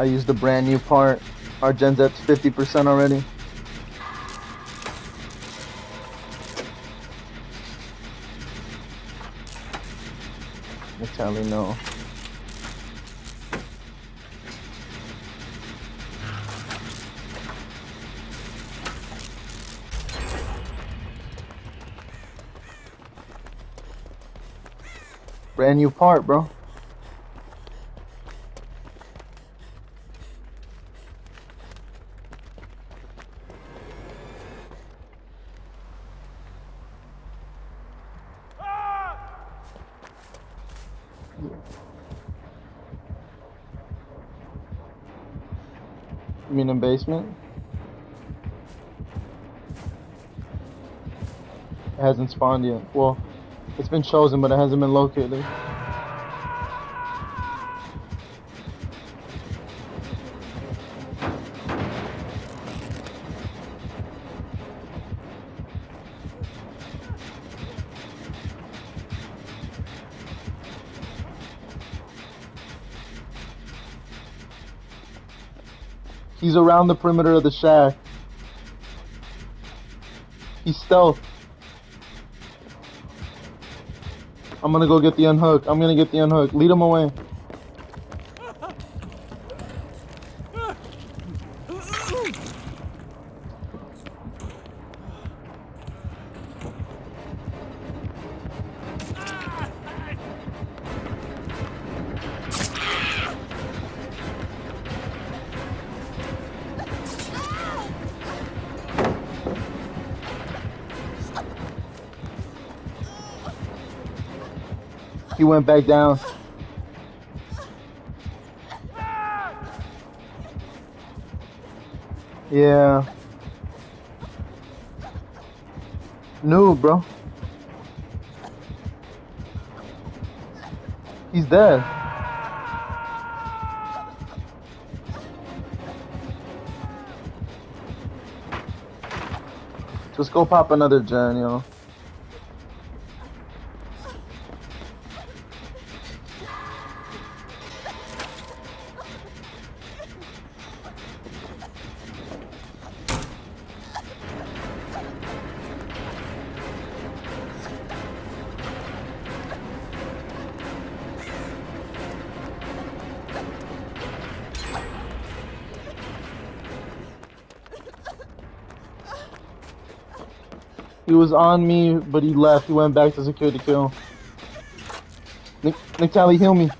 I used the brand new part. Our Gen Z's 50% already. Natalie, no. Brand new part, bro. You mean in basement? It hasn't spawned yet. Well, it's been chosen, but it hasn't been located. He's around the perimeter of the shack. He's stealth. I'm gonna go get the unhook. I'm gonna get the unhook. Lead him away. He went back down. Yeah. No, bro. He's dead. Just go pop another gen, you know. He was on me, but he left. He went back to secure the kill. Nick, Nick Tally, heal me.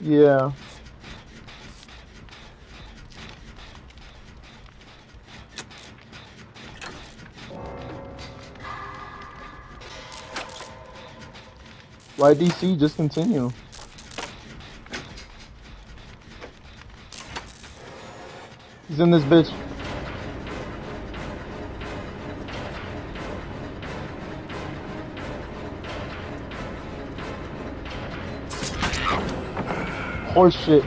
Yeah. Why DC just continue? He's in this bitch. Horse shit.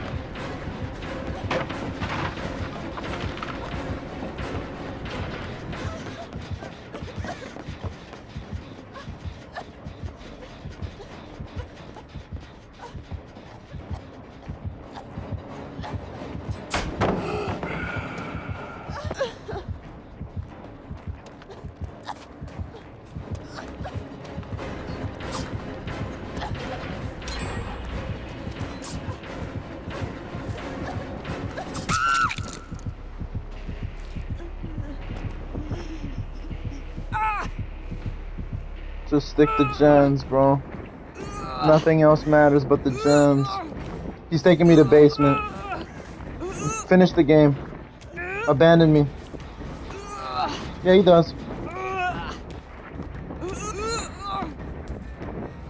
Just stick the gens, bro. Nothing else matters but the gens. He's taking me to basement. Finish the game. Abandon me. Yeah, he does.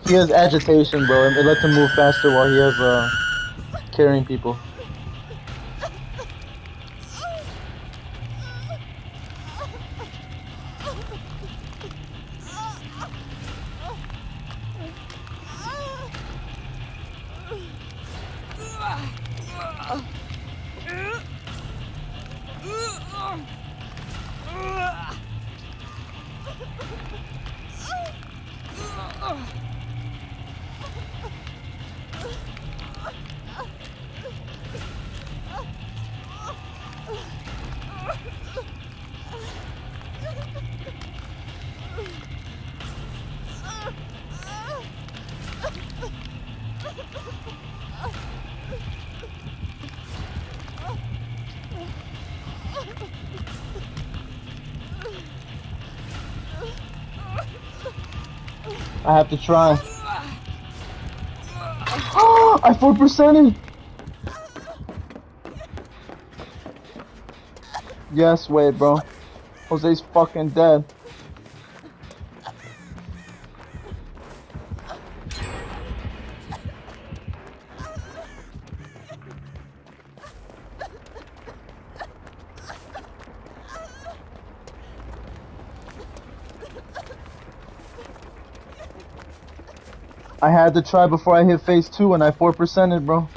He has agitation, bro. It lets him move faster while he has uh, carrying people. Oh! I have to try. I four percented. Yes, wait, bro. Jose's fucking dead. I had to try before I hit phase two and I 4%ed, bro.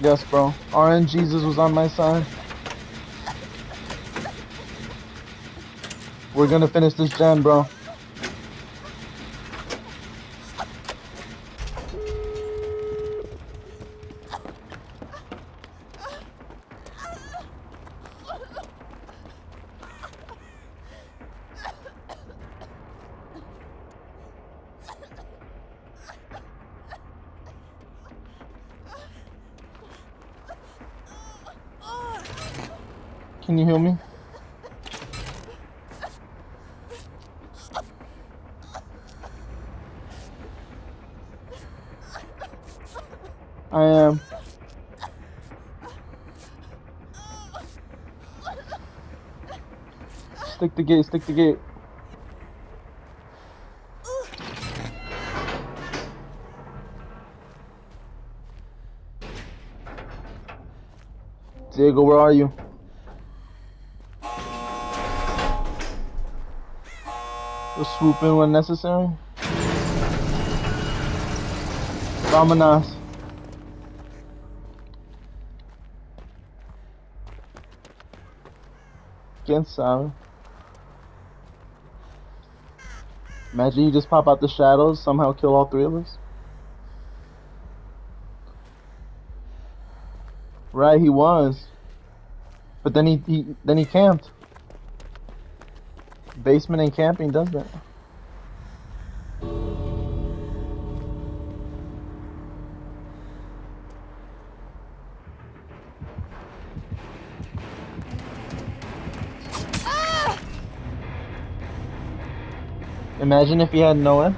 Yes, bro. RN Jesus was on my side. We're gonna finish this gen, bro. Can you heal me? I am. Stick the gate, stick the gate. Diego, where are you? We'll swoop in when necessary. Vámonos. Quem sabe? Imagine you just pop out the shadows, somehow kill all three of us. Right, he was. But then he, he then he camped. Basement and camping doesn't that. Ah! Imagine if you had NOED.